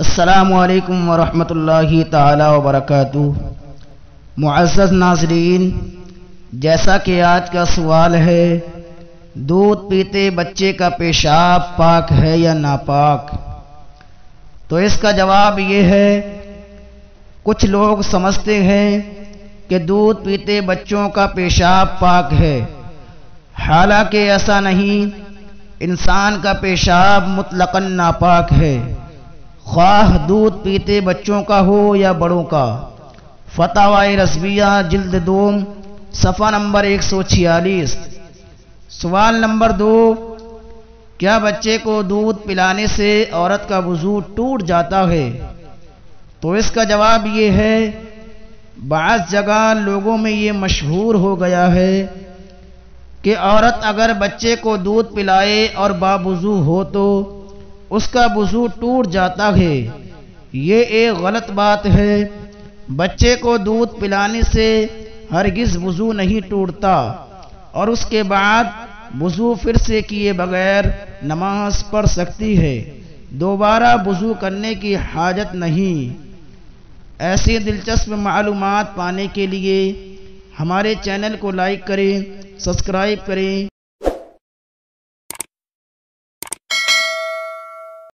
السلام علیکم ورحمۃ اللہ تعالی وبرکاتہ۔ معزز ناظرین، جیسا کہ آج کا سوال ہے، دودھ پیتے بچے کا پیشاب پاک ہے یا ناپاک؟ تو اس کا جواب یہ ہے، کچھ لوگ سمجھتے ہیں کہ دودھ پیتے بچوں کا پیشاب پاک ہے۔ حالانکہ ایسا نہیں، انسان کا پیشاب مطلقاً ناپاک ہے۔ خواہ دودھ پیتے بچوں کا ہو یا بڑوں کا۔ فتح رسبیہ جلد دوم صفحہ نمبر ایک سو چھیالیس۔ سوال نمبر دو، کیا بچے کو دودھ پلانے سے عورت کا وضو ٹوٹ جاتا ہے؟ تو اس کا جواب یہ ہے، بعض جگہ لوگوں میں یہ مشہور ہو گیا ہے کہ عورت اگر بچے کو دودھ پلائے اور بابوضو ہو تو اس کا وضو ٹوٹ جاتا ہے۔ یہ ایک غلط بات ہے۔ بچے کو دودھ پلانے سے ہرگز وضو نہیں ٹوٹتا۔ اور اس کے بعد وضو پھر سے کیے بغیر نماز پڑھ سکتی ہے۔ دوبارہ وضو کرنے کی حاجت نہیں۔ ایسی دلچسپ معلومات پانے کے لیے ہمارے چینل کو لائک کریں، سبسکرائب کریں۔